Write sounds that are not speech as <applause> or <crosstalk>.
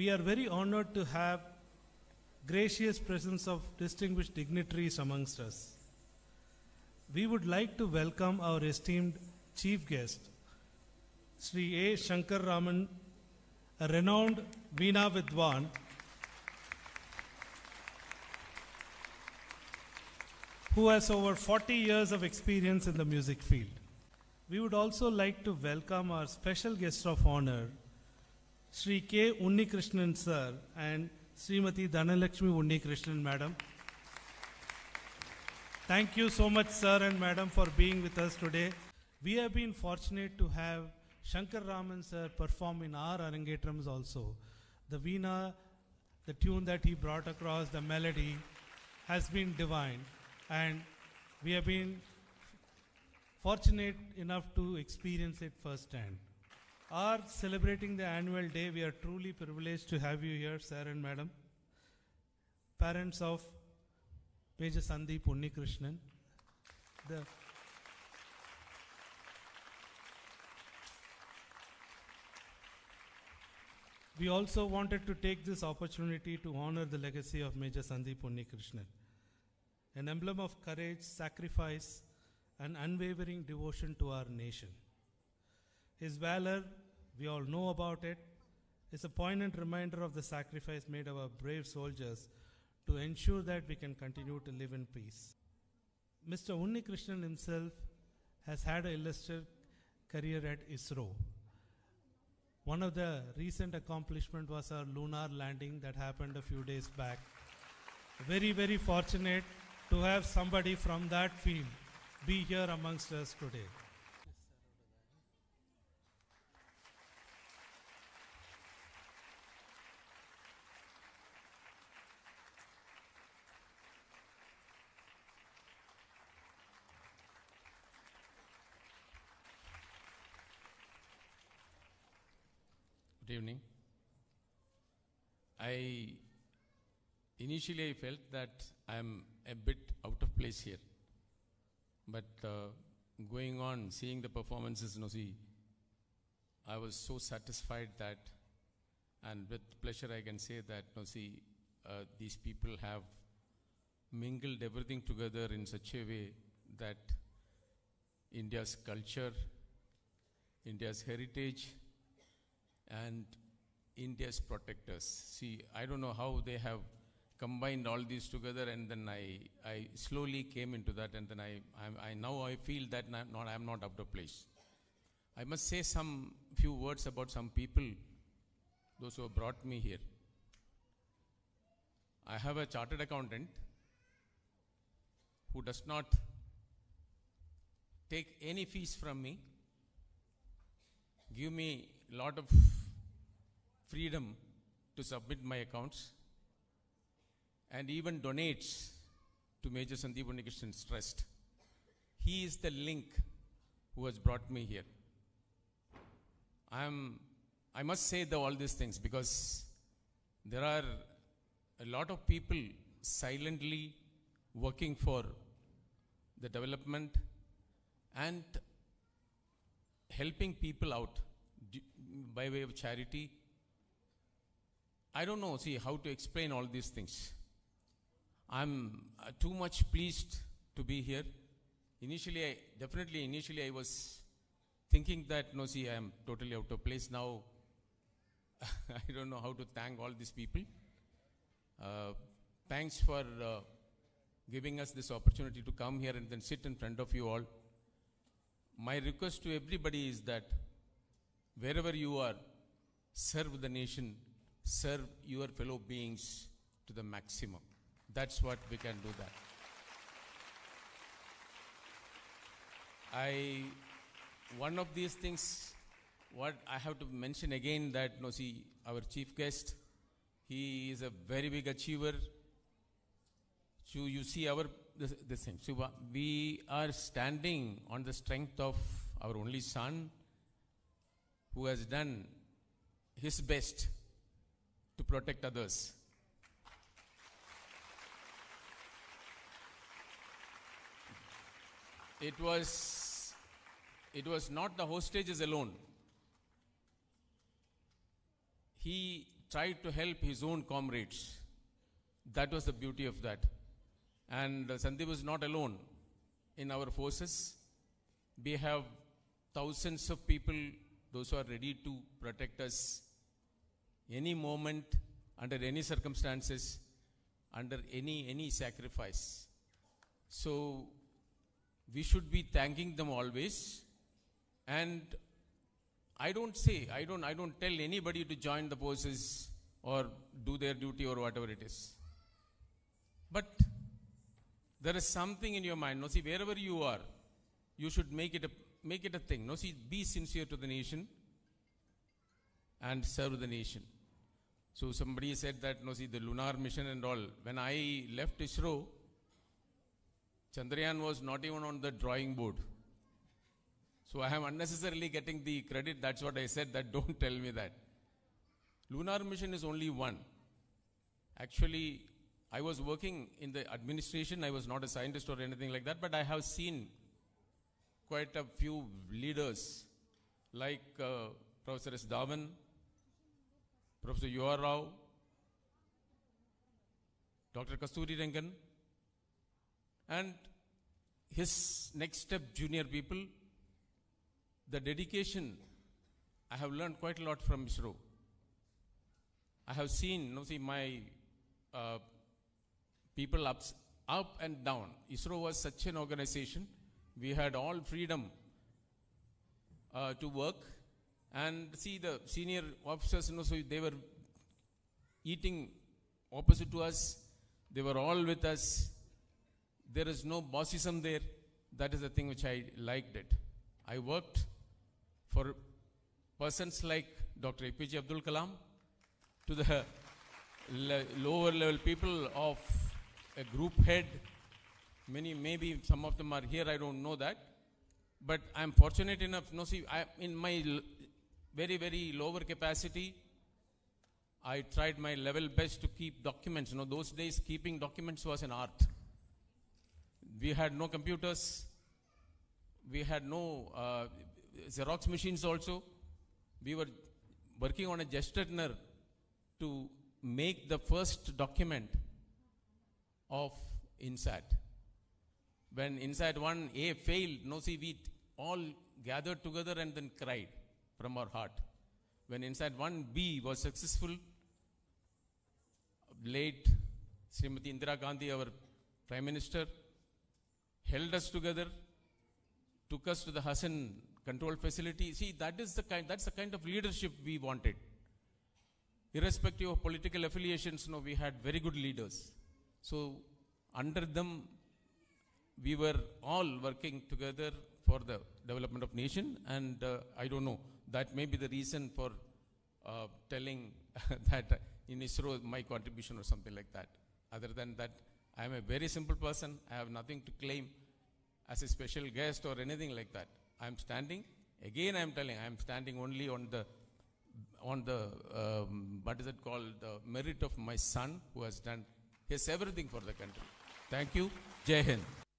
we are very honored to have gracious presence of distinguished dignitaries amongst us. We would like to welcome our esteemed chief guest, Sri A. Shankar Raman, a renowned Veena Vidwan, who has over 40 years of experience in the music field. We would also like to welcome our special guest of honor, Sri K. Unnikrishnan sir and Srimati Dhanalakshmi Unnikrishnan madam. Thank you so much sir and madam for being with us today. We have been fortunate to have Shankar Raman sir perform in our Arangetrams also. The Veena, the tune that he brought across, the melody has been divine and we have been fortunate enough to experience it firsthand. Our celebrating the annual day, we are truly privileged to have you here, sir and madam. Parents of Major Sandeep Unnikrishnan. The we also wanted to take this opportunity to honor the legacy of Major Sandeep Unnikrishnan, an emblem of courage, sacrifice, and unwavering devotion to our nation. His valor, we all know about it. it, is a poignant reminder of the sacrifice made by our brave soldiers to ensure that we can continue to live in peace. Mr. Unnikrishnan himself has had an illustrious career at ISRO. One of the recent accomplishment was our lunar landing that happened a few days back. Very, very fortunate to have somebody from that field be here amongst us today. Good evening. I initially I felt that I am a bit out of place here, but uh, going on seeing the performances, you know, see, I was so satisfied that, and with pleasure I can say that, you know, see, uh, these people have mingled everything together in such a way that India's culture, India's heritage, and India's protectors. See, I don't know how they have combined all these together, and then I, I slowly came into that, and then I, I, I now I feel that not, not, I'm not out of place. I must say some few words about some people, those who have brought me here. I have a chartered accountant who does not take any fees from me, give me a lot of freedom to submit my accounts, and even donates to Major Sandeep Unnikrishnan's trust. He is the link who has brought me here. I am, I must say the, all these things because there are a lot of people silently working for the development and helping people out by way of charity. I don't know, see, how to explain all these things. I'm uh, too much pleased to be here. Initially, I, definitely, initially, I was thinking that, no, see, I am totally out of place. Now, <laughs> I don't know how to thank all these people. Uh, thanks for uh, giving us this opportunity to come here and then sit in front of you all. My request to everybody is that wherever you are, serve the nation, serve your fellow beings to the maximum. That's what we can do that. I, one of these things, what I have to mention again that, no, see, our chief guest, he is a very big achiever. So you see our, this, this thing. So we are standing on the strength of our only son who has done his best to protect others. It was, it was not the hostages alone. He tried to help his own comrades. That was the beauty of that. And Sandeep was not alone in our forces. We have thousands of people, those who are ready to protect us any moment, under any circumstances, under any any sacrifice. So we should be thanking them always. And I don't say, I don't, I don't tell anybody to join the forces or do their duty or whatever it is. But there is something in your mind. No, see, wherever you are, you should make it a make it a thing. No, see, be sincere to the nation and serve the nation. So somebody said that, no, see, the lunar mission and all. When I left ISRO, Chandrayaan was not even on the drawing board. So I am unnecessarily getting the credit. That's what I said. That <laughs> don't tell me that. Lunar mission is only one. Actually, I was working in the administration. I was not a scientist or anything like that, but I have seen quite a few leaders like uh, Professor S. Dhawan, Professor U.R. Rao, Dr. Kasturi Rangan, and his next step junior people. The dedication, I have learned quite a lot from ISRO. I have seen, you know, see, my uh, people ups, up and down. ISRO was such an organization. We had all freedom uh, to work. And see, the senior officers, you know, so they were eating opposite to us. They were all with us. There is no bossism there. That is the thing which I liked it. I worked for persons like Dr. APJ Abdul Kalam to the le- lower level people of a group head. Many, maybe some of them are here, I don't know that. But I'm fortunate enough, no, see, I, in my very, very lower capacity, I tried my level best to keep documents. You know, those days keeping documents was an art. We had no computers. We had no uh, Xerox machines also. We were working on a Gestetner to make the first document of INSAT. When INSAT 1A failed, no, see, we all gathered together and then cried from our heart. When INSAT 1B was successful, late Srimati Indira Gandhi, our Prime Minister, held us together, took us to the Hassan control facility. See, that is the kind, that's the kind of leadership we wanted. Irrespective of political affiliations, no, we had very good leaders. So, under them, we were all working together for the development of nation, and uh, I don't know, that may be the reason for uh, telling <laughs> that in ISRO my contribution or something like that. Other than that, I am a very simple person. I have nothing to claim as a special guest or anything like that. I am standing. Again, I am telling. I am standing only on the on the um, what is it called? The merit of my son who has done. his everything for the country. Thank you. Jai Hind.